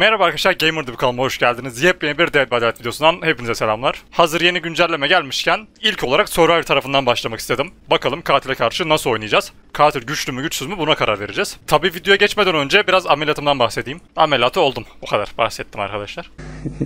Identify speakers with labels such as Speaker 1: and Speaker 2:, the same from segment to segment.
Speaker 1: Merhaba arkadaşlar Gamer Dibi kanalıma hoş geldiniz. Yepyeni bir Dead by Daylight videosundan hepinize selamlar. Hazır yeni güncelleme gelmişken ilk olarak Survivor tarafından başlamak istedim. Bakalım katile karşı nasıl oynayacağız? Katil güçlü mü güçsüz mü buna karar vereceğiz. Tabi videoya geçmeden önce biraz ameliyatımdan bahsedeyim. Ameliyatı oldum. O kadar bahsettim arkadaşlar.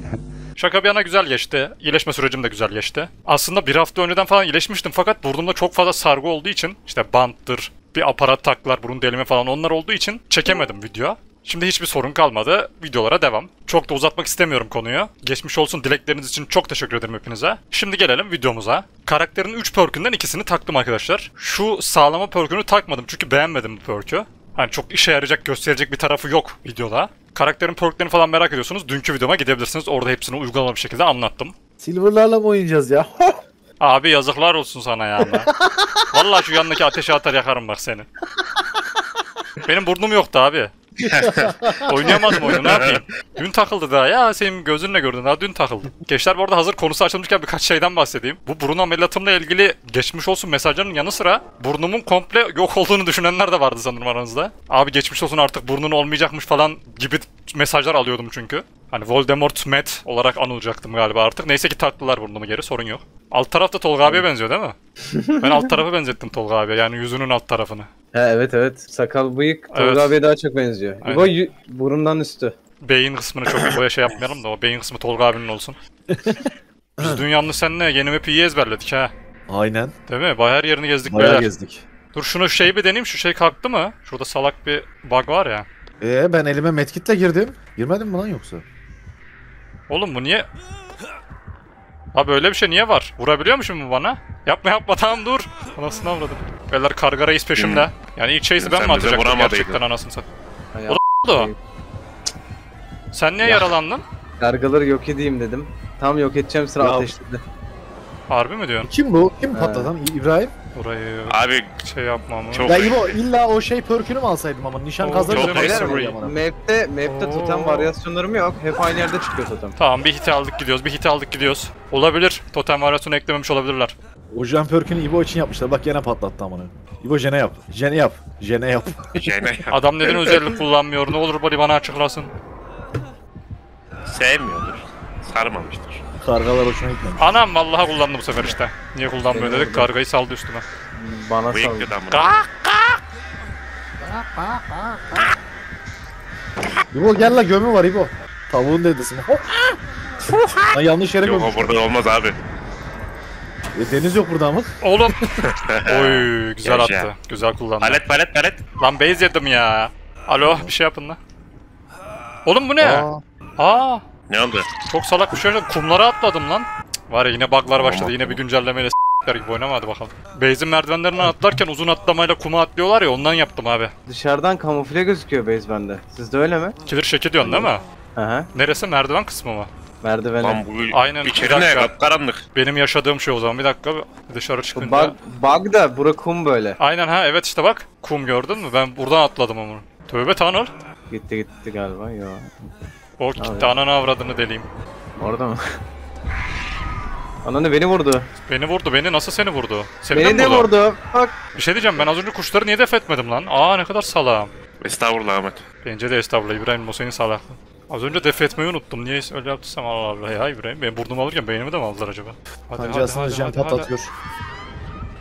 Speaker 1: Şaka bir yana güzel geçti. İyileşme sürecim de güzel geçti. Aslında bir hafta önceden falan iyileşmiştim fakat burnumda çok fazla sargı olduğu için işte banttır, bir aparat taklar, burun delimi falan onlar olduğu için çekemedim video. Şimdi hiçbir sorun kalmadı. Videolara devam. Çok da uzatmak istemiyorum konuyu. Geçmiş olsun dilekleriniz için çok teşekkür ederim hepinize. Şimdi gelelim videomuza. Karakterin 3 perkünden ikisini taktım arkadaşlar. Şu sağlama perkünü takmadım çünkü beğenmedim bu perkü. Hani çok işe yarayacak, gösterecek bir tarafı yok videoda. Karakterin perklerini falan merak ediyorsunuz. Dünkü videoma gidebilirsiniz. Orada hepsini uygulamalı bir şekilde anlattım.
Speaker 2: Silver'larla mı oynayacağız ya?
Speaker 1: Abi yazıklar olsun sana ya. ama. Vallahi şu yanındaki ateşe atar yakarım bak seni. Benim burnum yoktu abi. Oynayamadım oyunu ne yapayım? Dün takıldı daha ya senin gözünle gördün daha dün takıldı. Gençler bu arada hazır konusu açılmışken birkaç şeyden bahsedeyim. Bu burun ameliyatımla ilgili geçmiş olsun mesajlarının yanı sıra burnumun komple yok olduğunu düşünenler de vardı sanırım aranızda. Abi geçmiş olsun artık burnun olmayacakmış falan gibi mesajlar alıyordum çünkü. Hani Voldemort Met olarak anılacaktım galiba artık. Neyse ki taktılar burnumu geri sorun yok. Alt taraf da Tolga abiye benziyor değil mi? Ben alt tarafı benzettim Tolga abiye yani yüzünün alt tarafını.
Speaker 3: He evet evet. Sakal bıyık Tolga
Speaker 1: Evet.
Speaker 3: abiye daha çok benziyor.
Speaker 1: Aynen.
Speaker 3: İbo burundan üstü.
Speaker 1: Beyin kısmını çok boya şey yapmayalım da o beyin kısmı Tolga abinin olsun. Biz dünyanın seninle yeni map'i iyi ezberledik ha.
Speaker 2: Aynen.
Speaker 1: Değil mi? Bayağı her yerini gezdik
Speaker 2: Bayağı
Speaker 1: beyler.
Speaker 2: gezdik.
Speaker 1: Dur şunu şey bir deneyeyim şu şey kalktı mı? Şurada salak bir bug var ya.
Speaker 2: Ee ben elime medkitle girdim. Girmedim mi lan yoksa?
Speaker 1: Oğlum bu niye... Abi öyle bir şey niye var? Vurabiliyormuşum bu bana? Yapma yapma tamam dur. Anasını avradım. Beyler karga reis peşimde. Yani ilk chase'i ben
Speaker 4: Sen
Speaker 1: mi
Speaker 4: bize
Speaker 1: atacaktım
Speaker 4: vuramadıydın.
Speaker 1: gerçekten anasını satayım. O da oldu. Sen niye
Speaker 3: Ya.
Speaker 1: yaralandın?
Speaker 3: Kargaları yok edeyim dedim. Tam yok edeceğim sıra
Speaker 2: Ya.
Speaker 3: ateşledi.
Speaker 1: Harbi mi diyorsun?
Speaker 2: Kim bu? Kim
Speaker 3: He.
Speaker 2: patlatan? İbrahim?
Speaker 1: Burayı
Speaker 4: Abi
Speaker 1: şey yapmamı.
Speaker 4: Çok-
Speaker 2: Ya İbo illa o şey perkünü mü alsaydım ama nişan
Speaker 1: Oo,
Speaker 2: kazanı
Speaker 1: çok Beyler,
Speaker 3: map'te, map'te
Speaker 1: Oo.
Speaker 3: totem varyasyonlarım yok. Hep aynı yerde çıkıyor totem.
Speaker 1: Tamam bir hit aldık gidiyoruz, bir hit aldık gidiyoruz. Olabilir. Totem varyasyonu eklememiş olabilirler.
Speaker 2: O jen perkünü İbo için yapmışlar. Bak gene patlattı amına. İbo jene yap. Jene yap. Jene yap.
Speaker 4: Jene
Speaker 1: Adam neden özellik kullanmıyor? Ne olur bari bana açıklasın.
Speaker 4: sevmiyordur. Sarmamıştır.
Speaker 2: Kargalar hoşuna gitmemiş.
Speaker 1: Anam vallahi kullandı bu sefer işte. Niye kullanmıyor dedik kargayı saldı üstüme.
Speaker 3: Bana sal.
Speaker 4: Bıyık adam.
Speaker 2: İbo gel la gömü var İbo. Tavuğun dedesi mi? Lan yanlış yere
Speaker 4: Yok
Speaker 2: gömmüş.
Speaker 4: o burada olmaz abi.
Speaker 2: E, deniz yok burada ama.
Speaker 1: Oğlum. Oy güzel
Speaker 4: Yaşa.
Speaker 1: attı. Güzel kullandı.
Speaker 4: Palet palet palet.
Speaker 1: Lan base yedim ya. Alo bir şey yapın lan. Oğlum bu ne?
Speaker 2: Aa,
Speaker 1: Aa
Speaker 4: Ne oldu?
Speaker 1: çok salak bir şey oldu. Kumlara atladım lan. Cık, Var ya yine buglar başladı. Yine bir güncellemeyle s**ler gibi oynama hadi bakalım. Base'in merdivenlerinden atlarken uzun atlamayla kuma atlıyorlar ya ondan yaptım abi.
Speaker 3: Dışarıdan kamufle gözüküyor base bende. Sizde öyle mi?
Speaker 1: Killer şeki diyorsun değil mi?
Speaker 3: Hı.
Speaker 1: Neresi merdiven kısmı mı?
Speaker 3: Merdivene.
Speaker 4: Lan bu
Speaker 1: Aynen, bir
Speaker 4: içeri ne?
Speaker 1: dakika.
Speaker 4: Karanlık.
Speaker 1: Benim yaşadığım şey o zaman bir dakika dışarı çıkınca.
Speaker 3: Bug, bug da bura kum böyle.
Speaker 1: Aynen ha evet işte bak kum gördün mü ben buradan atladım onu. Tövbe tanrı.
Speaker 3: Gitti gitti galiba. Yo.
Speaker 1: O gitti ananı avradını deleyim.
Speaker 3: Orada mı? Ananı beni vurdu.
Speaker 1: Beni vurdu beni nasıl seni vurdu? Seni
Speaker 3: Beni de
Speaker 1: vurdu?
Speaker 3: vurdu. Bak.
Speaker 1: Bir şey diyeceğim ben az önce kuşları niye def etmedim lan? Aa ne kadar salağım.
Speaker 4: Estağfurullah Ahmet.
Speaker 1: Bence de estağfurullah İbrahim o senin salaklığın. Az önce def etmeyi unuttum. Niye öyle yaptıysam Allah Allah ya İbrahim. Benim burnumu alırken beynimi de mi aldılar acaba? Hadi
Speaker 2: Kancasını jen patlatıyor.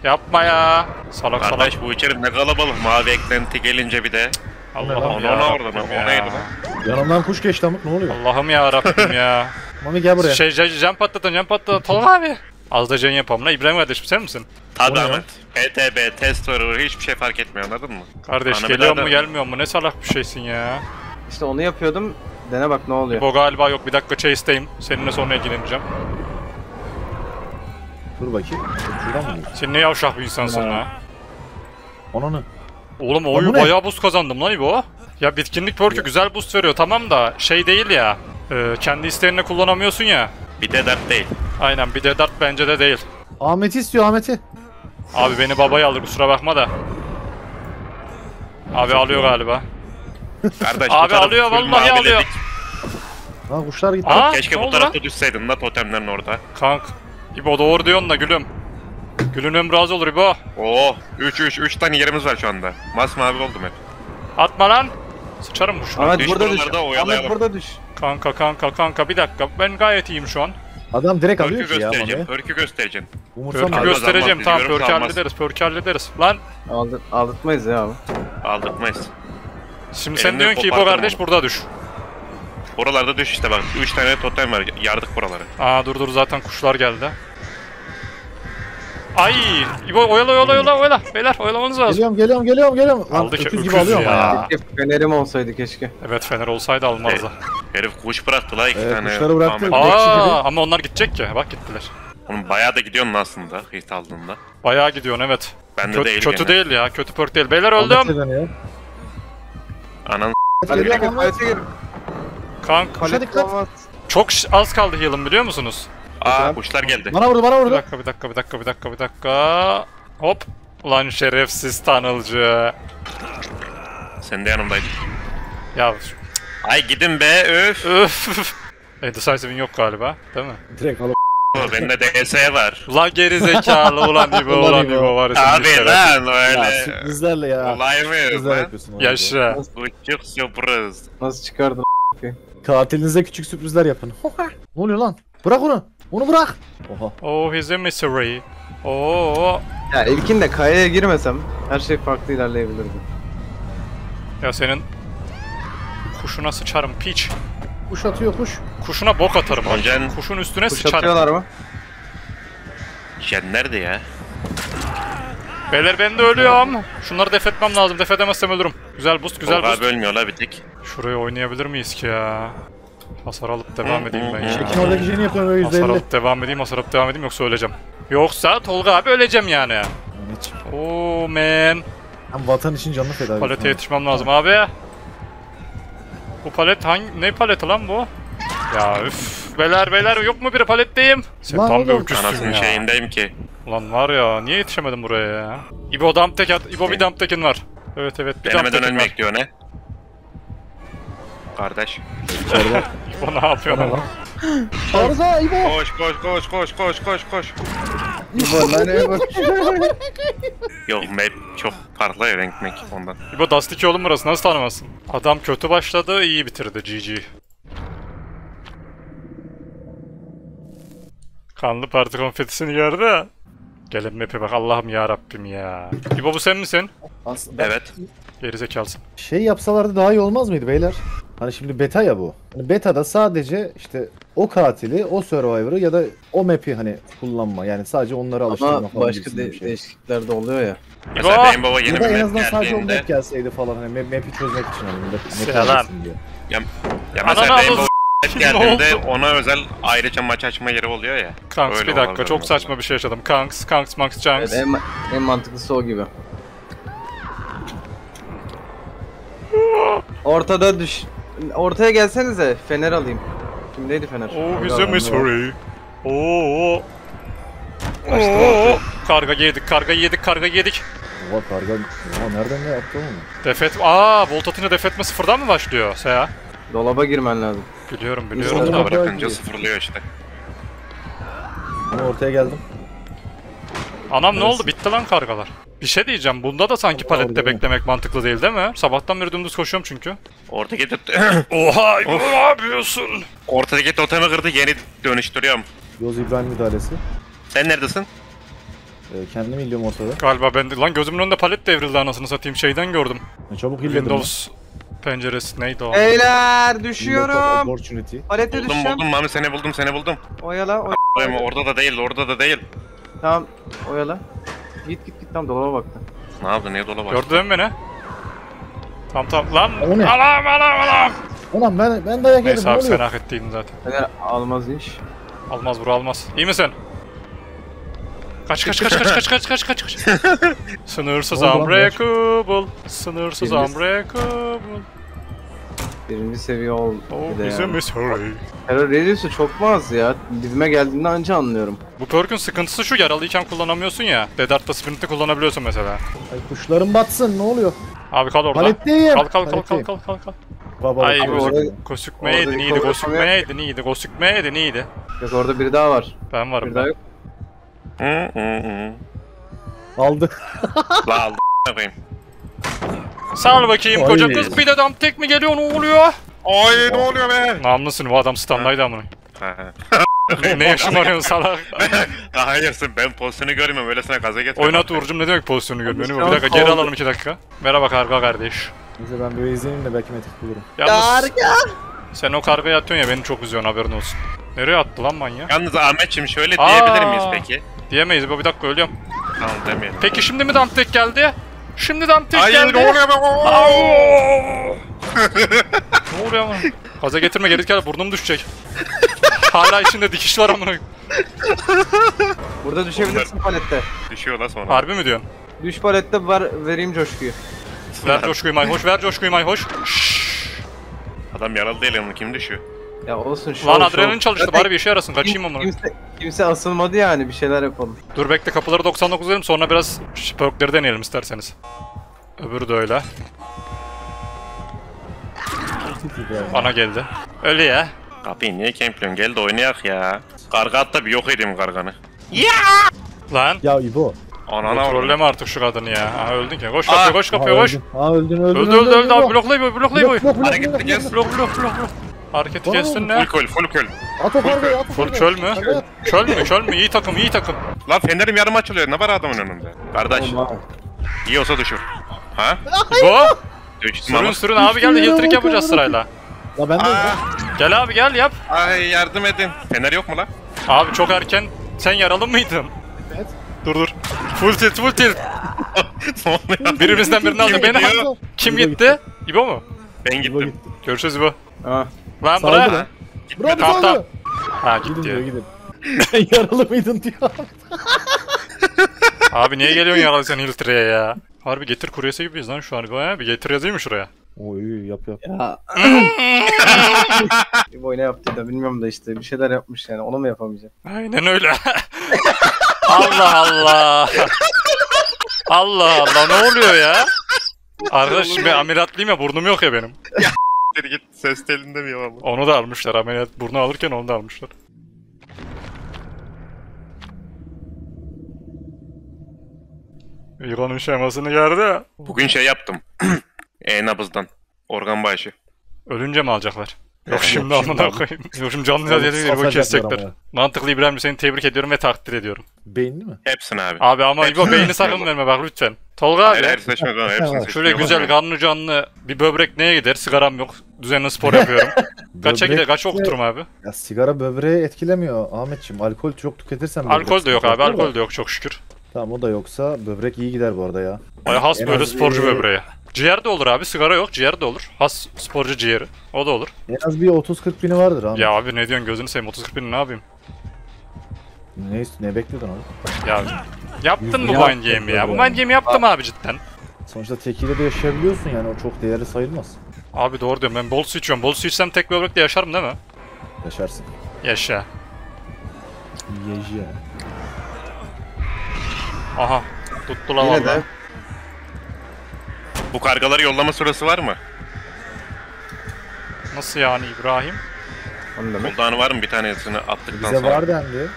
Speaker 1: Yapma ya. Salak
Speaker 4: Kardeş
Speaker 1: salak.
Speaker 4: bu içeri ne kalabalık mavi eklenti gelince bir de.
Speaker 1: Allah'ım
Speaker 4: Ona
Speaker 1: ya.
Speaker 4: ne oradan,
Speaker 1: Rabbim
Speaker 4: o
Speaker 1: ya.
Speaker 4: neydi lan?
Speaker 2: Yanımdan kuş geçti amık ne oluyor?
Speaker 1: Allah'ım ya Rabbim ya.
Speaker 2: Mami gel buraya.
Speaker 1: Şey jen, jen patlatın jen patlatın. Tolga abi. Az da jen yapalım. İbrahim kardeşim sen misin?
Speaker 4: Tabi
Speaker 2: O ne ya?
Speaker 4: Ahmet. PTB, test server hiçbir şey fark etmiyor anladın mı?
Speaker 1: Kardeş
Speaker 4: Bana
Speaker 1: geliyor mu gelmiyor mu? Ne salak bir şeysin ya.
Speaker 3: İşte onu yapıyordum. Dene bak ne oluyor.
Speaker 1: Bu galiba yok. Bir dakika chase'deyim. Seninle sonra ilgileneceğim.
Speaker 2: Dur bakayım. Şuradan mı?
Speaker 1: Sen ne yavşak bir insansın
Speaker 3: Ya.
Speaker 1: ha.
Speaker 2: Ananı.
Speaker 1: Oğlum
Speaker 2: bu
Speaker 1: oyu
Speaker 2: ne?
Speaker 1: bayağı boost kazandım lan İbo. Ya bitkinlik perk'ü güzel boost veriyor tamam da şey değil ya. e, kendi isteğinle kullanamıyorsun ya.
Speaker 4: Bir de dert değil.
Speaker 1: Aynen bir de dart bence de değil.
Speaker 2: Ahmet'i istiyor Ahmet'i.
Speaker 1: Abi beni babaya alır kusura bakma da. Abi alıyor galiba.
Speaker 4: Kardeş
Speaker 1: Abi alıyor vallahi alıyor.
Speaker 2: Lan kuşlar gitti.
Speaker 1: Aa
Speaker 4: Keşke bu
Speaker 1: oldu lan?
Speaker 4: tarafta düşseydin la totemlerin orada.
Speaker 1: Kank. İbo doğru diyorsun da gülüm. Gülün ömrü az olur İbo.
Speaker 4: Oo 3 3 3 tane yerimiz var şu anda. Masmavi oldum hep.
Speaker 1: Atma lan. Sıçarım bu şuna.
Speaker 3: Ahmet
Speaker 4: Düş
Speaker 3: burada düş. Ahmet burada düş.
Speaker 1: Kanka kanka kanka bir dakika ben gayet iyiyim şu an.
Speaker 2: Adam direkt alıyor
Speaker 4: Örkü
Speaker 2: ki ya
Speaker 4: göstereceğim.
Speaker 2: Mami.
Speaker 4: Örkü göstereceğim.
Speaker 1: Pörkü
Speaker 4: Almaz,
Speaker 1: göstereceğim tamam pörkü hallederiz pörkü hallederiz. Lan
Speaker 3: Aldı, aldırtmayız ya abi.
Speaker 4: Aldırtmayız.
Speaker 1: şimdi sen
Speaker 4: Elimden
Speaker 1: diyorsun ki İbo kardeş
Speaker 4: onu.
Speaker 1: burada düş.
Speaker 4: Buralarda düş işte bak. 3 tane totem var. Yardık buraları.
Speaker 1: Aa dur dur zaten kuşlar geldi. Ay İbo oyala oyala oyala oyala. Beyler oyalamanız lazım.
Speaker 2: Geliyorum geliyorum geliyorum geliyorum. Lan
Speaker 1: Aldı ki
Speaker 2: öküz gibi
Speaker 1: öküz
Speaker 2: alıyor ama
Speaker 1: ya.
Speaker 2: ya.
Speaker 3: Keşke fenerim olsaydı keşke.
Speaker 1: Evet Fener olsaydı almazdı.
Speaker 4: Herif kuş bıraktı la iki
Speaker 2: Evet,
Speaker 4: tane.
Speaker 2: kuşları bıraktı.
Speaker 4: Ahmet.
Speaker 2: Aa.
Speaker 1: Ama onlar gidecek ki. Bak gittiler.
Speaker 4: Oğlum bayağı da gidiyorsun aslında hit aldığında.
Speaker 1: Bayağı gidiyorsun evet.
Speaker 4: Ben de
Speaker 1: Kötü,
Speaker 4: değil
Speaker 1: kötü
Speaker 4: gene.
Speaker 1: değil ya. Kötü perk değil. Beyler öldüm.
Speaker 2: dönüyor.
Speaker 4: Anan
Speaker 2: Geliyorum Ahmet.
Speaker 3: palete gir.
Speaker 1: Kanka
Speaker 2: Kuşa dikkat.
Speaker 1: çok az kaldı heal'ım biliyor musunuz?
Speaker 4: Aa kuşlar geldi.
Speaker 2: Bana vurdu bana
Speaker 1: Bir
Speaker 2: vurdu.
Speaker 1: dakika bir dakika bir dakika bir dakika bir dakika. Hop. Ulan şerefsiz tanılcı.
Speaker 4: Sen de yanımdaydın.
Speaker 1: Ya
Speaker 4: Ay gidin be öf.
Speaker 1: öf. E, Decisive'in yok galiba değil mi?
Speaker 2: Direkt alıp.
Speaker 4: Bende DS var.
Speaker 1: La geri zekalı ulan İbo
Speaker 2: Ulan. İbo
Speaker 1: var ya
Speaker 4: Abi lan
Speaker 2: Ya
Speaker 4: öyle.
Speaker 2: sürprizlerle ya.
Speaker 4: Olay mı
Speaker 2: Sürprizler yapıyorsun.
Speaker 1: Yaşa.
Speaker 4: Bu çok sürpriz.
Speaker 3: Nasıl çıkardın?
Speaker 2: Katilinize küçük sürprizler yapın. ne oluyor lan? Bırak onu. Onu bırak. Oha.
Speaker 1: Oh he's a mystery. Oo.
Speaker 3: Ya ilkinde kayaya girmesem her şey farklı ilerleyebilirdi.
Speaker 1: Ya senin kuşuna sıçarım piç.
Speaker 2: Kuş atıyor kuş.
Speaker 1: Kuşuna bok atarım.
Speaker 4: Oncan-
Speaker 1: Kuşun üstüne
Speaker 3: Kuş
Speaker 1: sıçarım.
Speaker 3: atıyorlar mı?
Speaker 4: Jen nerede ya?
Speaker 1: Beyler ben de ölüyorum. Şunları def etmem lazım. Def edemezsem ölürüm. Güzel boost güzel boost.
Speaker 4: abi ölmüyor la bir tek.
Speaker 1: Şuraya oynayabilir miyiz ki ya? Hasar alıp devam edeyim ben ya.
Speaker 2: Şekin oradaki jeni yapıyor böyle
Speaker 1: Hasar
Speaker 2: %50.
Speaker 1: alıp devam edeyim, hasar alıp devam edeyim yoksa öleceğim. Yoksa Tolga abi öleceğim yani.
Speaker 2: Hiç.
Speaker 1: Oo man.
Speaker 2: Hem vatan için canını feda ediyorsun.
Speaker 1: Palete yetişmem lazım abi. Bu palet hangi ne paleti lan bu? Ya üf. Beyler beyler yok mu biri paletteyim? Sen
Speaker 2: Lan
Speaker 1: tam bir öküzsün
Speaker 4: Anasının
Speaker 1: ya.
Speaker 4: şeyindeyim ki.
Speaker 1: Ulan var ya niye yetişemedim buraya ya? İbo dump tek at. İbo bir dump tekin var. Evet evet bir dump
Speaker 4: Denemeden
Speaker 1: tekin
Speaker 4: ölmek
Speaker 1: var.
Speaker 4: diyor ne? Kardeş.
Speaker 1: İbo ne yapıyorsun lan?
Speaker 2: Arıza İbo.
Speaker 4: Koş koş koş koş koş koş koş.
Speaker 3: İbo lan ne bak.
Speaker 4: Yok map çok farklı ya renk mek ondan.
Speaker 1: İbo Dust 2 oğlum burası nasıl tanımazsın? Adam kötü başladı iyi bitirdi GG. Kanlı parti konfetisini gördü ya. Gelin map'e bak Allah'ım ya Rabbim ya. İbo bu sen misin?
Speaker 2: Aslında
Speaker 4: Evet.
Speaker 1: Gerizekalısın.
Speaker 2: şey yapsalardı daha iyi olmaz mıydı beyler? Hani şimdi beta ya bu. Hani beta'da sadece işte o katili, o survivor'ı ya da o map'i hani kullanma. Yani sadece onları alıştırma
Speaker 3: Ama
Speaker 2: falan
Speaker 3: başka
Speaker 2: gibisinden
Speaker 3: de-
Speaker 2: bir şey.
Speaker 3: değişiklikler de oluyor ya.
Speaker 4: Mesela
Speaker 1: İbo!
Speaker 4: Rainbow'a yeni
Speaker 2: Ya da
Speaker 4: bir
Speaker 2: en
Speaker 4: map
Speaker 2: azından sadece o
Speaker 4: geldiğinde.
Speaker 2: map gelseydi falan hani map- map'i çözmek için hani millet map'i
Speaker 1: Selam.
Speaker 2: alışsın diye.
Speaker 4: Ya
Speaker 1: Ananı
Speaker 4: mesela map
Speaker 1: Ne
Speaker 4: geldiğinde
Speaker 1: oldu?
Speaker 4: ona özel ayrıca maç açma yeri oluyor ya.
Speaker 1: Kanks
Speaker 4: Öyle
Speaker 1: bir dakika
Speaker 4: olabilir
Speaker 1: çok saçma bir şey yaşadım. Kanks, Kanks, Manks,
Speaker 3: Evet,
Speaker 1: Janks.
Speaker 3: en, en mantıklısı o gibi. Ortada düş. Ortaya gelsenize fener alayım. Kimdeydi fener?
Speaker 1: A
Speaker 3: var.
Speaker 1: mystery. Oo. Oo. Karga yedik, karga yedik, karga yedik.
Speaker 2: Oha karga. Oha nereden ne yaptı oğlum?
Speaker 1: Defet... Aa, volt atınca defetme sıfırdan mı başlıyor Seha?
Speaker 3: Dolaba girmen lazım.
Speaker 1: Biliyorum, biliyorum.
Speaker 2: Onu
Speaker 1: da.
Speaker 4: Bırakınca sıfırlıyor işte.
Speaker 2: Ben ortaya geldim.
Speaker 1: Anam ne oldu? Bitti lan kargalar. Bir şey diyeceğim. Bunda da sanki
Speaker 2: Allah
Speaker 1: palette
Speaker 2: Allah.
Speaker 1: beklemek mantıklı değil değil mi? Sabahtan beri dümdüz koşuyorum çünkü.
Speaker 4: Ortadaki
Speaker 1: Oha, ne yapıyorsun?
Speaker 4: ortadaki totemi kırdı yeni dönüştürüyorum.
Speaker 2: Yoz İbrahim müdahalesi.
Speaker 4: Sen neredesin?
Speaker 2: Ee, kendim iliyorum ortada.
Speaker 1: Galiba ben de... Lan gözümün önünde palet devrildi anasını satayım. Şeyden gördüm.
Speaker 2: Ben çabuk illedim.
Speaker 1: Windows penceresi neydi o?
Speaker 3: Beyler düşüyorum.
Speaker 2: Opportunity.
Speaker 3: Palete
Speaker 4: Buldum
Speaker 3: düşeceğim.
Speaker 4: buldum Mami seni buldum seni buldum.
Speaker 3: Oyala oy-
Speaker 4: Oğlum, Orada da değil orada da değil.
Speaker 3: Tamam oyala. Git git git tam dolaba baktı.
Speaker 4: Ne yaptı niye dolaba?
Speaker 1: Gördün mü beni? Tamam tamam. Lan!
Speaker 2: O ne?
Speaker 1: Alam alam alam!
Speaker 2: Ulan ben, ben dayak yedim
Speaker 1: Neyse
Speaker 2: ne
Speaker 1: abi sen
Speaker 2: oluyor?
Speaker 1: hak ettiydin zaten.
Speaker 3: Almaz iş.
Speaker 1: Almaz bura almaz. İyi misin? Kaç kaç kaç kaç kaç kaç kaç kaç kaç. Sınırsız unbreakable. Sınırsız
Speaker 3: Birimiz-
Speaker 1: unbreakable.
Speaker 3: Birinci seviye ol.
Speaker 1: Oh a
Speaker 3: yani.
Speaker 1: mystery.
Speaker 3: Terör radius'u çok mu az ya? Dibime geldiğinde anca anlıyorum.
Speaker 1: Bu perk'ün sıkıntısı şu yaralıyken kullanamıyorsun ya. Dead Art'ta sprint'te kullanabiliyorsun mesela.
Speaker 2: Ay kuşlarım batsın ne oluyor?
Speaker 1: Abi kal orada.
Speaker 2: Paletteyim.
Speaker 1: Kal kal kal kal kal kal kal.
Speaker 2: Baba,
Speaker 1: Ay neydi
Speaker 3: recover
Speaker 1: kosükmeydi neydi kosükmeydi neydi.
Speaker 3: Yok orada biri daha var.
Speaker 1: Ben varım
Speaker 3: Bir daha yok.
Speaker 4: Hı hı hı.
Speaker 2: aldı.
Speaker 4: La aldım. Ne koyayım?
Speaker 1: Sal bakayım
Speaker 2: Ay.
Speaker 1: koca kız bir de dump tek mi geliyor ne oluyor?
Speaker 4: Ay ne oluyor be?
Speaker 1: Namlısın bu adam standaydı amına. Ne yaşım arıyorsun salak?
Speaker 4: Hayırsın ben pozisyonu görmüyorum öylesine gaza getir.
Speaker 1: Oynat Uğur'cum ne demek pozisyonu görmüyor? Bir dakika geri alalım iki dakika. Merhaba karga kardeş.
Speaker 2: Neyse ben böyle izleyeyim de belki metik bulurum.
Speaker 1: Yalnız sen o kargaya atıyorsun ya beni çok üzüyorsun haberin olsun. Nereye attı lan manyak?
Speaker 4: Yalnız Ahmetçim şöyle
Speaker 1: Aa.
Speaker 4: diyebilir miyiz peki?
Speaker 1: Diyemeyiz bu bir dakika ölüyorum.
Speaker 4: Tamam demeyelim.
Speaker 1: Peki şimdi mi Dantek geldi? Şimdi Dantek
Speaker 4: Hayır
Speaker 1: geldi.
Speaker 4: ne oluyor be?
Speaker 1: Au! ne oluyor ama? Gaza getirme geri gel burnum düşecek. Hala içinde dikiş var amına.
Speaker 3: Burada düşebilirsin palette.
Speaker 4: Düşüyor la sonra.
Speaker 1: Harbi mi diyorsun?
Speaker 3: Düş palette var vereyim coşkuyu.
Speaker 1: Ver coşkuyu mayhoş, ver coşkuyu mayhoş. Şşş.
Speaker 4: Adam yaralı değil ama kim düşüyor?
Speaker 3: Ya olsun şu
Speaker 1: Lan adrenalin çalıştı bari bir işe yarasın kaçayım amına.
Speaker 3: Kimse, kimse asılmadı yani bir şeyler yapalım.
Speaker 1: Dur bekle kapıları 99 edelim sonra biraz perkleri deneyelim isterseniz. Öbürü de öyle. Bana geldi. Öyle ya.
Speaker 4: Kapıyı niye kempliyorsun? Gel de oynayak ya. Karga at da bir yok edeyim karganı.
Speaker 1: Lan.
Speaker 2: Ya İbo.
Speaker 4: Anana.
Speaker 1: Trolleme artık şu kadını ya. Aha öldün ki. Koş kapıya koş kapıya koş.
Speaker 2: öldün. Aa öldün öldün.
Speaker 1: Öldü öldü öldü abi blokla İbo'yu blokla İbo'yu.
Speaker 2: Blok, blok, blok. Blok
Speaker 1: blok blok blok. Hareketi kestin
Speaker 4: Full
Speaker 1: ne?
Speaker 4: köl full köl.
Speaker 2: At o kargayı at o
Speaker 1: Full
Speaker 2: kargayı.
Speaker 1: çöl mü?
Speaker 2: At.
Speaker 1: Çöl mü çöl mü? İyi takım iyi takım.
Speaker 4: Lan fenerim yarım açılıyor. Ne var adamın önünde? Kardeş iyi olsa düşür. Ha?
Speaker 1: İbo.
Speaker 4: Düştüm
Speaker 1: Sürün
Speaker 4: ama.
Speaker 1: sürün abi gel de hiltrik yapacağız sırayla.
Speaker 2: Ya ben de
Speaker 4: Aa,
Speaker 1: Gel abi gel yap.
Speaker 4: ay yardım edin. Fener yok mu lan?
Speaker 1: Abi çok erken. Sen yaralı mıydın?
Speaker 2: Evet.
Speaker 1: Dur dur. Full tilt full tilt.
Speaker 4: Ne oluyor?
Speaker 1: Birimizden birini aldı.
Speaker 4: Kim
Speaker 1: Beni
Speaker 4: gidiyor?
Speaker 1: Kim
Speaker 2: İbo
Speaker 1: gitti? İbo mu?
Speaker 4: Ben
Speaker 2: İbo
Speaker 4: gittim.
Speaker 2: gitti.
Speaker 1: Görüşürüz İbo.
Speaker 3: Ha.
Speaker 1: Lan
Speaker 2: Saldı lan. Bravo
Speaker 1: Tamam, tamam.
Speaker 2: saldı.
Speaker 1: Ha
Speaker 2: Gidin
Speaker 1: gitti.
Speaker 2: diyor gidin. Sen yaralı mıydın diyor.
Speaker 1: Abi niye geliyorsun yaralı sen Hiltre'ye ya? Harbi getir kuryesi gibiyiz lan şu an. Ha, bir getir yazayım mı şuraya?
Speaker 2: Oy yap yap.
Speaker 3: Ya. bir boyuna yaptı da bilmiyorum da işte bir şeyler yapmış yani onu mu yapamayacak?
Speaker 1: Aynen öyle. Allah Allah. Allah Allah ne oluyor ya? Arkadaş şimdi ameliyatlıyım ya burnum yok ya benim.
Speaker 4: Dedi git ses telinde mi yalan?
Speaker 1: Onu da almışlar ameliyat burnu alırken onu da almışlar. İlhan'ın şemasını gördü.
Speaker 4: Bugün şey yaptım. E-nabızdan. Organ bağışı.
Speaker 1: Ölünce mi alacaklar? Yok
Speaker 4: Yok,
Speaker 1: şimdi amına koyayım. Yok şimdi canlı yazıya değil bu kesecekler.
Speaker 2: ama.
Speaker 1: Mantıklı İbrahim seni tebrik ediyorum ve takdir ediyorum.
Speaker 2: Beynli mi?
Speaker 4: Hepsini abi.
Speaker 1: Abi ama İbo beyni
Speaker 4: seçmiyorum.
Speaker 1: sakın verme bak lütfen. Tolga abi.
Speaker 4: hayır seçmiyorum. Hepsini
Speaker 2: Şöyle
Speaker 1: güzel kanlı canlı bir böbrek neye gider? Sigaram yok. Düzenli spor yapıyorum. Kaça
Speaker 2: Böbrek
Speaker 1: gider? Kaç okuturum abi?
Speaker 2: Ya sigara böbreği etkilemiyor Ahmetçim. Alkol çok tüketirsen
Speaker 1: Alkol de yok abi. Alkol de yok çok şükür.
Speaker 2: Tamam o da yoksa böbrek iyi gider bu arada ya.
Speaker 1: Ay has böyle sporcu
Speaker 2: bir-
Speaker 1: böbreği. Ciğer de olur abi. Sigara yok. Ciğer de olur. Has sporcu ciğeri. O da olur.
Speaker 2: En az bir 30-40 bini vardır Ahmet.
Speaker 1: Ya abi ne diyorsun gözünü seveyim 30 bin ne yapayım?
Speaker 2: Ne, ne bekliyordun abi?
Speaker 1: Ya yaptın bu
Speaker 2: Yüzde
Speaker 1: mind game ya. Bu mind game yaptım abi cidden.
Speaker 2: Sonuçta tekiyle de yaşayabiliyorsun yani o çok değerli sayılmaz.
Speaker 1: Abi doğru diyorum ben bol su içiyorum. Bol su içsem tek böbrekle yaşarım değil mi?
Speaker 2: Yaşarsın.
Speaker 1: Yaşa.
Speaker 2: Yeji ya.
Speaker 1: Aha. Tuttu lan
Speaker 3: Yine de
Speaker 4: Bu kargaları yollama sırası var mı?
Speaker 1: Nasıl yani İbrahim?
Speaker 4: Cooldown'u var mı bir tanesini attıktan
Speaker 2: Bize
Speaker 4: sonra?
Speaker 2: var dendi.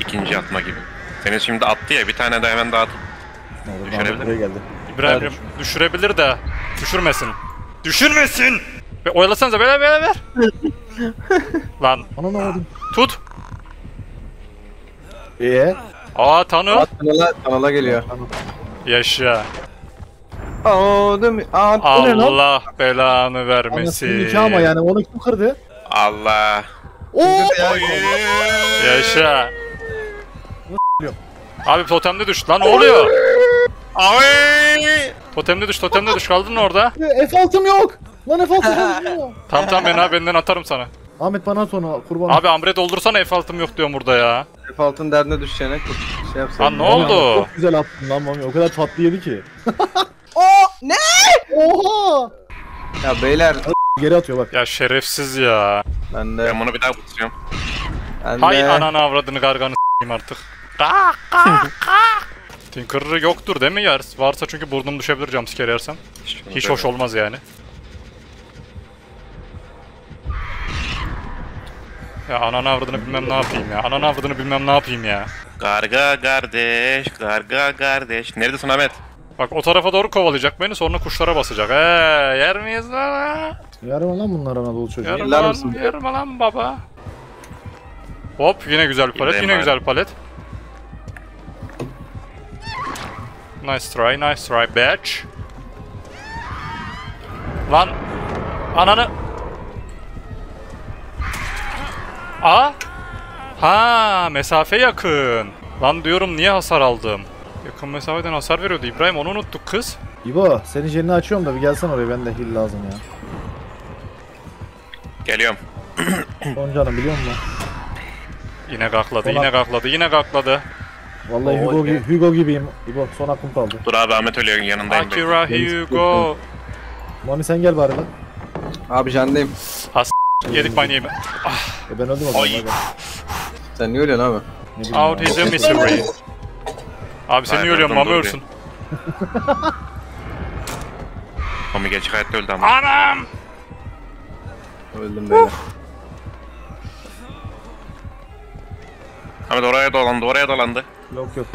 Speaker 4: İkinci atma gibi. Senin şimdi attı ya bir tane de hemen daha Düşürebilir
Speaker 2: buraya geldi.
Speaker 1: İbrahim düşürebilir de düşürmesin. Düşürmesin! Ve oyalasanıza böyle böyle ver. Lan
Speaker 2: Ana ne oldu?
Speaker 1: tut.
Speaker 2: Eee?
Speaker 1: Aa tanı.
Speaker 3: Kanala, kanala geliyor.
Speaker 1: Yaşa. Allah belanı vermesin.
Speaker 2: ama yani onu kim kırdı?
Speaker 4: Allah.
Speaker 2: Oo!
Speaker 1: Yaşa. Abi totemde düş. Lan ne oluyor?
Speaker 4: Ay.
Speaker 1: Totemde düş, totemde düş. Kaldın orada.
Speaker 2: F6'm yok. Lan F6'm yok.
Speaker 1: Tamam tamam ben abi benden atarım sana.
Speaker 2: Ahmet bana at onu kurban.
Speaker 1: Abi ambre doldursana F6'm yok diyorum burada ya.
Speaker 3: F6'ın derdine düşeceğine şey yapsana.
Speaker 1: Lan ne oldu?
Speaker 2: Çok güzel attın lan Mami. O kadar tatlı yedi ki.
Speaker 3: Ne?
Speaker 2: Oha!
Speaker 3: Ya beyler
Speaker 2: Geri atıyor bak.
Speaker 1: Ya şerefsiz ya.
Speaker 3: ben de
Speaker 4: Ben bunu bir daha kutuyorum.
Speaker 3: ben
Speaker 1: Hay
Speaker 3: de
Speaker 1: ananı avradını garganı s**eyim artık. Tinker'ı yoktur değil mi yer? Varsa çünkü burnum düşebilir jumpscare yersem. Hiç hoş olmaz yani. Ya ananı avradını bilmem ne yapayım ya. Ananı avradını bilmem ne yapayım ya.
Speaker 4: Karga kardeş, karga kardeş. Neredesin Ahmet?
Speaker 1: Bak o tarafa doğru kovalayacak beni sonra kuşlara basacak. Eee yer miyiz lan?
Speaker 2: Yarım lan bunlar Anadolu çocuğu.
Speaker 3: Yıllar
Speaker 1: lan, yarım lan baba. Hop yine güzel bir palet,
Speaker 4: Yine
Speaker 1: yine güzel palet. Nice try, nice try bitch. Lan ananı. Aa. Ha, mesafe yakın. Lan diyorum niye hasar aldım? Yakın mesafeden hasar veriyordu İbrahim onu unuttuk kız.
Speaker 2: İbo senin jelini açıyorum da bir gelsen oraya ben de heal lazım ya.
Speaker 4: Geliyorum.
Speaker 2: Son canım biliyor musun?
Speaker 1: Yine gakladı,
Speaker 2: Ulan-
Speaker 1: yine gakladı, yine gakladı.
Speaker 2: Vallahi
Speaker 3: Oo,
Speaker 2: Hugo, gibi, Hugo gibiyim. İbo son hakkım kaldı.
Speaker 4: Dur abi Ahmet Ölüyor'un yanındayım ben.
Speaker 1: Akira Hugo.
Speaker 2: Mami sen gel bari lan.
Speaker 3: Abi jandayım.
Speaker 1: Yedik manyeğimi.
Speaker 2: E ben öldüm o zaman.
Speaker 3: Sen niye ölüyorsun abi?
Speaker 1: Out is a misery. Abi seni ama
Speaker 4: dur,
Speaker 1: ölsün.
Speaker 4: Mami gerçek hayatta öldü ama.
Speaker 1: Anam!
Speaker 3: Öldüm böyle.
Speaker 4: Ahmet oraya dolandı, oraya dolandı.
Speaker 2: Yok yok.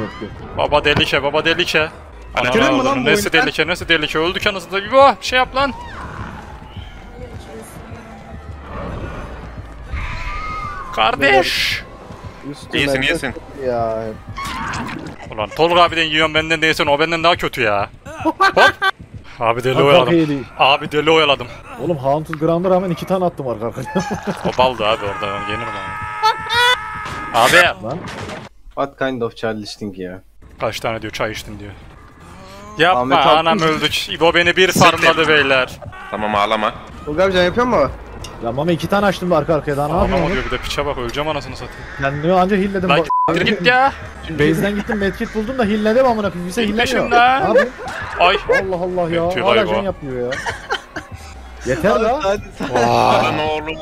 Speaker 2: Yok yok.
Speaker 1: Baba delike, baba delike.
Speaker 3: Bitirir mi
Speaker 1: Anam
Speaker 3: lan bu
Speaker 1: nesi delike, nesi delike. Öldük anasını. Bir bak, bir şey yap lan. Kardeş.
Speaker 2: Üstüme
Speaker 4: İyisin, iyisin.
Speaker 2: Ya.
Speaker 1: Ulan Tolga abiden yiyorum benden değilsen o benden daha kötü ya. Hop. Abi deli oyaladım. Abi deli oyaladım.
Speaker 2: Oğlum Haunted Ground'a rağmen iki tane attım arka arkaya.
Speaker 1: O baldı abi orada yenir lan. Abi
Speaker 2: lan.
Speaker 3: What kind of childish thing ya?
Speaker 1: kaç tane diyor çay içtin diyor. Yapma
Speaker 3: Ahmet abi-
Speaker 1: anam öldük. İbo beni bir farmladı beyler.
Speaker 4: Tamam ağlama.
Speaker 3: Tolga abi can yapıyor mu?
Speaker 2: Ya Mami iki tane açtım arka arkaya daha ne
Speaker 1: Anam
Speaker 2: yapayım
Speaker 1: o
Speaker 2: oğlum?
Speaker 1: diyor bir de piçe bak öleceğim anasını satayım.
Speaker 2: Kendimi anca hilledim.
Speaker 1: Lan
Speaker 2: Bak-
Speaker 1: git ya.
Speaker 2: Base'den gittim medkit buldum da hilledim amına koyayım. Kimse hillemiyor. Ne yapayım?
Speaker 1: Ay.
Speaker 2: Allah Allah ya.
Speaker 1: Yetiyor
Speaker 2: Hala
Speaker 1: galiba.
Speaker 2: can yapıyor ya. Yeter la.
Speaker 3: Sadece,
Speaker 4: Lan oğlum.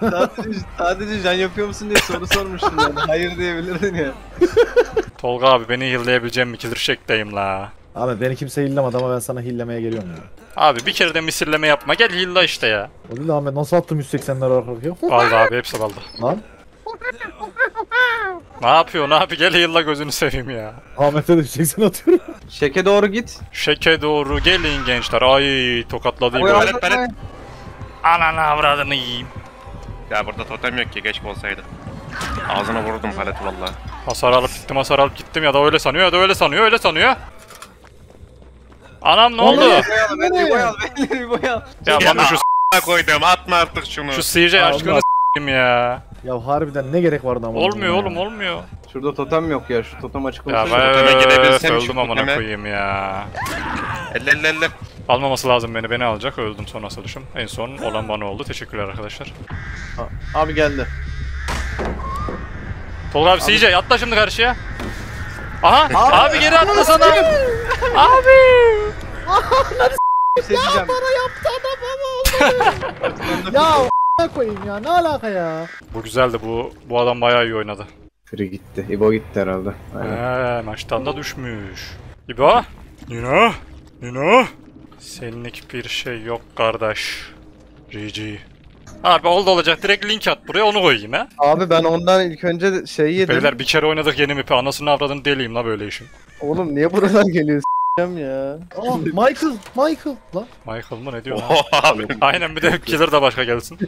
Speaker 3: sadece, sadece can yapıyor musun diye soru sormuştum yani. Hayır diyebilirdin ya.
Speaker 1: Tolga abi beni heal'layabileceğim mi kilir şekleyim la.
Speaker 2: Abi beni kimse hillemedi ama ben sana hillemeye geliyorum ya.
Speaker 1: Abi bir kere de misilleme yapma gel heal'la işte ya.
Speaker 2: O değil de Ahmet nasıl attım 180'ler arka arkaya?
Speaker 1: Baldı abi hepsi baldı.
Speaker 2: Lan.
Speaker 1: Ne yapıyor ne yapıyor gel heal'la gözünü seveyim ya.
Speaker 2: Ahmet'e de 180 atıyorum.
Speaker 3: Şeke doğru git.
Speaker 1: Şeke doğru gelin gençler. Ay tokatladı İbo.
Speaker 3: ay.
Speaker 4: Palet palet.
Speaker 1: Ananı avradını yiyeyim.
Speaker 4: Ya burada totem yok ki keşke olsaydı. Ağzına vurdum paleti valla.
Speaker 1: Hasar alıp gittim hasar alıp gittim ya da öyle sanıyor ya da öyle sanıyor öyle sanıyor. Anam ne oldu?
Speaker 2: Vallahi-
Speaker 3: Boyal, ben bir boyal, ben bir boyal.
Speaker 1: Ya
Speaker 4: Ya
Speaker 1: bana şu
Speaker 4: A koydum atma artık şunu.
Speaker 1: şu CJ aşkını
Speaker 2: Allah.
Speaker 1: s**eyim ya.
Speaker 2: Ya harbiden ne gerek vardı ama.
Speaker 1: Olmuyor
Speaker 2: ya.
Speaker 1: oğlum olmuyor.
Speaker 3: Şurada totem yok ya, şu totem açık
Speaker 1: Ya
Speaker 3: olsa.
Speaker 4: Toteme
Speaker 1: ben
Speaker 4: girebilsem şu
Speaker 1: öldüm amına koyayım ya.
Speaker 4: Elle elle elle.
Speaker 1: Almaması lazım beni beni alacak öldüm son asılışım. En son olan bana oldu teşekkürler arkadaşlar.
Speaker 3: Abi geldi.
Speaker 1: Tolga abi CJ atla şimdi karşıya. Aha abi, geri atla sana. abi.
Speaker 3: Şey diyeceğim.
Speaker 2: Ya a**ına koyayım ya ne alaka ya?
Speaker 1: Bu güzeldi bu bu adam bayağı iyi oynadı.
Speaker 3: Free gitti. İbo gitti herhalde. Aynen.
Speaker 1: Eee maçtan da düşmüş. İbo. Nino. Nino. Senlik bir şey yok kardeş. GG. Abi oldu olacak direkt link at buraya onu koyayım ha.
Speaker 3: Abi ben ondan ilk önce şey yedim.
Speaker 1: Beyler bir kere oynadık yeni mipi anasını avradını deliyim la böyle işin.
Speaker 3: Oğlum niye buradan geliyor s**eceğim ya.
Speaker 2: Aa Michael, Michael lan.
Speaker 1: Michael mı ne diyor lan?
Speaker 4: Oha abi.
Speaker 1: Aynen bir de killer da başka gelsin.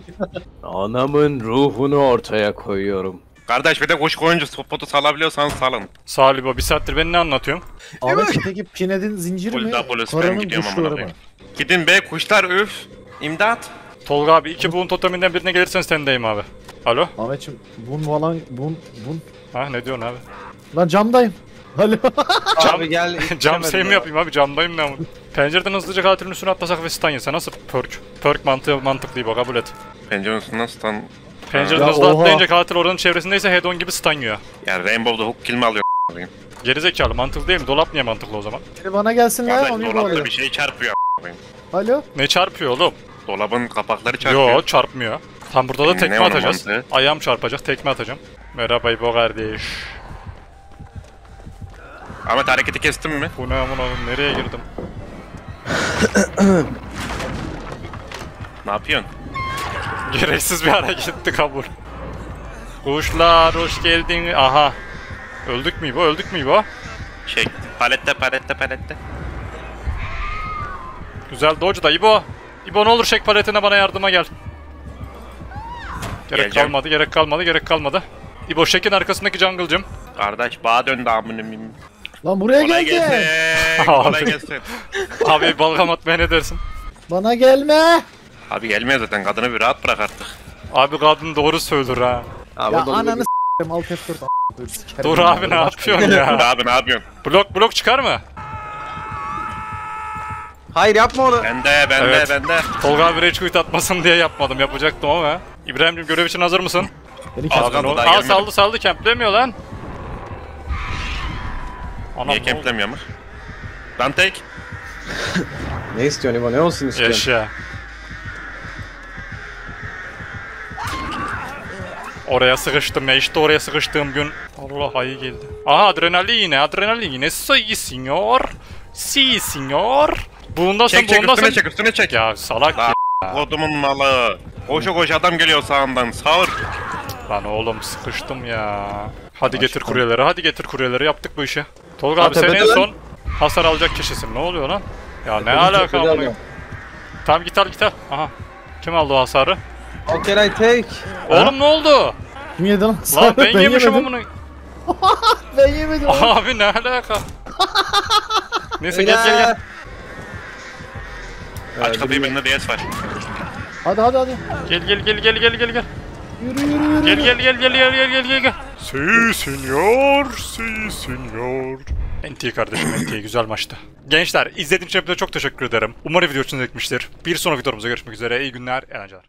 Speaker 3: Anamın ruhunu ortaya koyuyorum.
Speaker 4: Kardeş bir de kuş koyunca spotu salabiliyorsan salın.
Speaker 1: Salih bu bir saattir ben ne anlatıyorum?
Speaker 2: Ahmet peki Pined'in zinciri mi? Kuşları mı?
Speaker 4: koyayım. Gidin be kuşlar üf. İmdat.
Speaker 1: Tolga abi iki buğun toteminden birine gelirsen sendeyim abi. Alo?
Speaker 2: Ahmetçim bun falan bun bun.
Speaker 1: Ha ne diyorsun abi?
Speaker 2: Lan camdayım. Alo.
Speaker 3: Abi gel.
Speaker 1: Cam save mi
Speaker 3: ya.
Speaker 1: yapayım abi camdayım ne ama. Pencereden hızlıca katilin üstüne atlasak ve stun yese nasıl perk? Perk mantığı mantıklı bu kabul et.
Speaker 4: Pencerenin üstünden stun.
Speaker 1: Pencereden hızlı atlayınca katil oranın çevresindeyse head on gibi stun yiyor.
Speaker 4: Ya Rainbow'da hook kill mi alıyor?
Speaker 1: Gerizekalı mantıklı değil mi? Dolap niye mantıklı o zaman?
Speaker 2: Biri bana gelsin lan
Speaker 4: Kardeş
Speaker 2: onu
Speaker 4: dolapta bir şey çarpıyor.
Speaker 2: Alo.
Speaker 1: Ne çarpıyor oğlum?
Speaker 4: Dolabın kapakları çarpıyor.
Speaker 1: Yo çarpmıyor. Tam burada da tekme atacağız. Ayağım çarpacak tekme atacağım. Merhaba İbo kardeş.
Speaker 4: Ahmet hareketi kestin mi?
Speaker 1: Bu ne aman oğlum nereye girdim?
Speaker 4: Ne yapıyorsun?
Speaker 1: Gereksiz bir hareketti kabul. Kuşlar hoş geldin. Aha. Öldük mü bu? Öldük mü bu?
Speaker 4: Şey palette palette palette.
Speaker 1: Güzel dodge da İbo. İbo ne olur çek paletine bana yardıma gel. Gerek
Speaker 4: Geleceğim.
Speaker 1: kalmadı, gerek kalmadı, gerek kalmadı. İbo şekin arkasındaki jungle'cım.
Speaker 4: Kardeş bağa döndü amınım.
Speaker 2: Lan buraya
Speaker 4: Kolay
Speaker 2: geldi.
Speaker 4: gelsin. Kolay
Speaker 1: Abi.
Speaker 4: gelsin.
Speaker 1: Abi balgam atmaya ne dersin?
Speaker 2: Bana gelme.
Speaker 4: Abi gelmiyor zaten kadını bir rahat bırak artık.
Speaker 1: Abi kadın doğru söylür ha.
Speaker 3: Abi
Speaker 2: Ya
Speaker 3: o
Speaker 2: ananı s**eyim alt F4 a**ım, sikerim
Speaker 1: Dur
Speaker 2: ya.
Speaker 1: abi ne yapıyorsun
Speaker 4: Dur
Speaker 1: ya?
Speaker 4: abi ne yapıyorsun?
Speaker 1: Blok blok çıkar mı?
Speaker 3: Hayır yapma onu.
Speaker 4: Bende bende
Speaker 1: Evet.
Speaker 4: bende.
Speaker 1: Tolga abi rage quit atmasın diye yapmadım. Yapacaktım ama. İbrahim'cim görev için hazır mısın?
Speaker 2: Beni kes.
Speaker 1: Abi, Aa
Speaker 4: gelmedi.
Speaker 1: saldı saldı kemplemiyor lan. Anam
Speaker 4: Niye kemplemiyor mu? Lan tek.
Speaker 3: Ne istiyorsun İbo? Ne olsun istiyorsun?
Speaker 1: Yaşa. Oraya sıkıştım ya işte oraya sıkıştığım gün Allah ayı geldi. Aha adrenalin adrenalin si senyor. Si senyor. Bundan sonra
Speaker 4: Çek çek
Speaker 1: bundan
Speaker 4: üstüne
Speaker 1: sonra...
Speaker 4: çek üstüne çek.
Speaker 1: Ya salak
Speaker 4: Lan
Speaker 1: ya.
Speaker 4: kodumun malı. Koşu koşu adam geliyor sağından. Sağır.
Speaker 1: Lan oğlum sıkıştım ya. Hadi getir
Speaker 2: Aşkım.
Speaker 1: kuryeleri hadi getir kuryeleri yaptık bu işi. Tolga
Speaker 3: Ha,
Speaker 1: abi sen en son hasar alacak kişisin ne oluyor lan? Ya ne alaka
Speaker 3: alıyorum.
Speaker 1: Tamam git al git al. Aha. Kim aldı o hasarı?
Speaker 3: How can I take?
Speaker 1: Oğlum ne oldu?
Speaker 2: Kim yedi lan?
Speaker 1: Lan
Speaker 2: Sarı,
Speaker 1: ben yemişim
Speaker 2: yemedim.
Speaker 1: amına.
Speaker 2: Ben yemedim.
Speaker 1: Abi ne alaka? Neyse gel gel gel.
Speaker 4: Aç kapıyı bende DS var.
Speaker 2: Hadi hadi hadi.
Speaker 1: Gel gel gel gel gel gel gel.
Speaker 2: Yürü yürü yürü.
Speaker 1: Gel gel gel gel gel gel gel gel. Si senyor, si senyor. NT kardeşim NT güzel maçtı. Gençler izlediğiniz için çok teşekkür ederim. Umarım video için zevkmiştir. Bir sonraki videomuzda görüşmek üzere. İyi günler, eğlenceler.